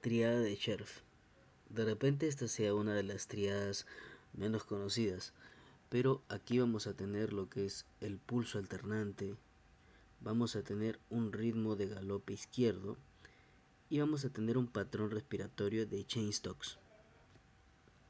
triada de Scherf. De repente esta sea una de las triadas menos conocidas, pero aquí vamos a tener lo que es el pulso alternante, vamos a tener un ritmo de galope izquierdo y vamos a tener un patrón respiratorio de chain stocks.